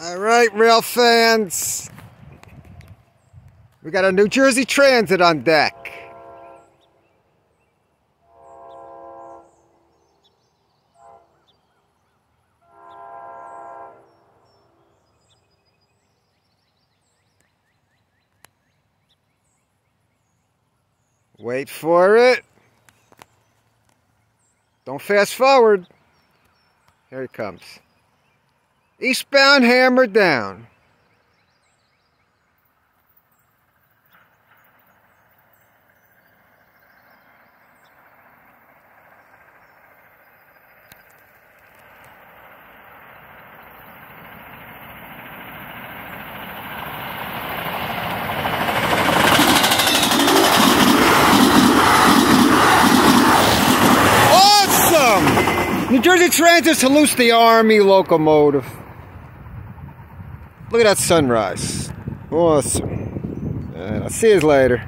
All right, rail fans. We got a New Jersey Transit on deck. Wait for it. Don't fast forward. Here he comes. Eastbound hammer down. Awesome! New Jersey Transit salutes the Army locomotive. Look at that sunrise. Awesome. And I'll see you later.